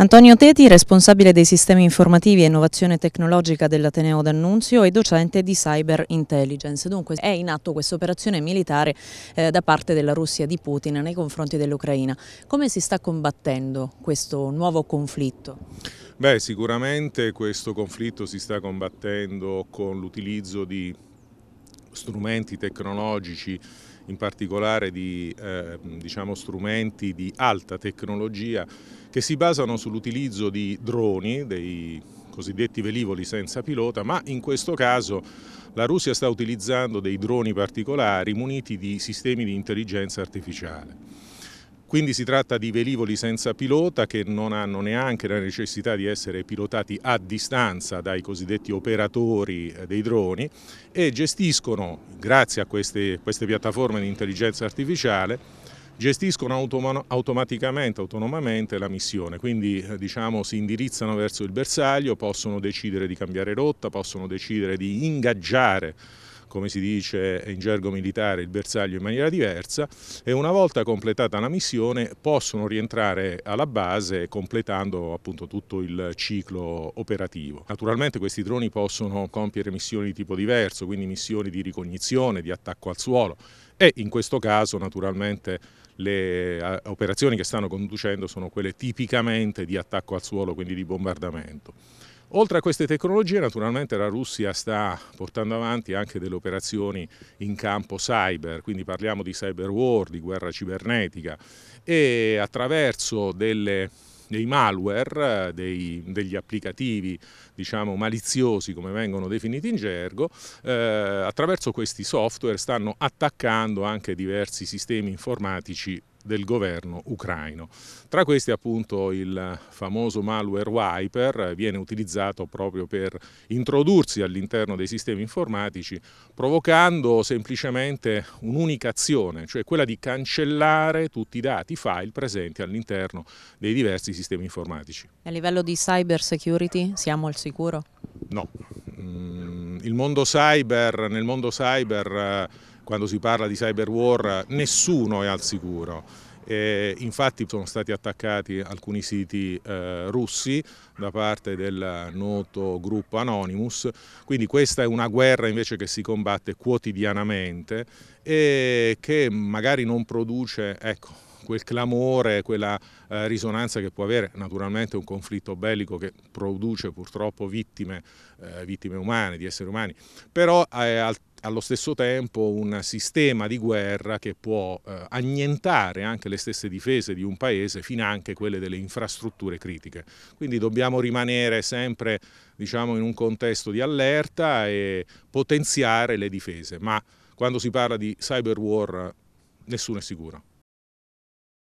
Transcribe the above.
Antonio Teti, responsabile dei sistemi informativi e innovazione tecnologica dell'Ateneo d'Annunzio e docente di Cyber Intelligence. Dunque è in atto questa operazione militare eh, da parte della Russia di Putin nei confronti dell'Ucraina. Come si sta combattendo questo nuovo conflitto? Beh, sicuramente questo conflitto si sta combattendo con l'utilizzo di strumenti tecnologici in particolare di eh, diciamo, strumenti di alta tecnologia che si basano sull'utilizzo di droni, dei cosiddetti velivoli senza pilota, ma in questo caso la Russia sta utilizzando dei droni particolari muniti di sistemi di intelligenza artificiale. Quindi si tratta di velivoli senza pilota che non hanno neanche la necessità di essere pilotati a distanza dai cosiddetti operatori eh, dei droni e gestiscono, grazie a queste, queste piattaforme di intelligenza artificiale, gestiscono automaticamente, autonomamente la missione, quindi eh, diciamo, si indirizzano verso il bersaglio, possono decidere di cambiare rotta, possono decidere di ingaggiare come si dice in gergo militare, il bersaglio in maniera diversa e una volta completata la missione possono rientrare alla base completando appunto tutto il ciclo operativo. Naturalmente questi droni possono compiere missioni di tipo diverso, quindi missioni di ricognizione, di attacco al suolo e in questo caso naturalmente le eh, operazioni che stanno conducendo sono quelle tipicamente di attacco al suolo, quindi di bombardamento. Oltre a queste tecnologie naturalmente la Russia sta portando avanti anche delle operazioni in campo cyber, quindi parliamo di cyber war, di guerra cibernetica. E attraverso delle dei malware, dei, degli applicativi diciamo maliziosi come vengono definiti in gergo, eh, attraverso questi software stanno attaccando anche diversi sistemi informatici del governo ucraino. Tra questi appunto il famoso malware wiper viene utilizzato proprio per introdursi all'interno dei sistemi informatici provocando semplicemente un'unica azione, cioè quella di cancellare tutti i dati, i file presenti all'interno dei diversi sistemi informatici. A livello di cyber security siamo al sicuro? No, mm, il mondo cyber, nel mondo cyber eh, quando si parla di cyber war nessuno è al sicuro. E infatti sono stati attaccati alcuni siti eh, russi da parte del noto gruppo Anonymous, quindi questa è una guerra invece che si combatte quotidianamente e che magari non produce ecco, quel clamore, quella eh, risonanza che può avere naturalmente un conflitto bellico che produce purtroppo vittime, eh, vittime umane, di esseri umani, però è allo stesso tempo un sistema di guerra che può eh, annientare anche le stesse difese di un paese, fino anche quelle delle infrastrutture critiche. Quindi dobbiamo rimanere sempre diciamo, in un contesto di allerta e potenziare le difese, ma quando si parla di cyber war nessuno è sicuro.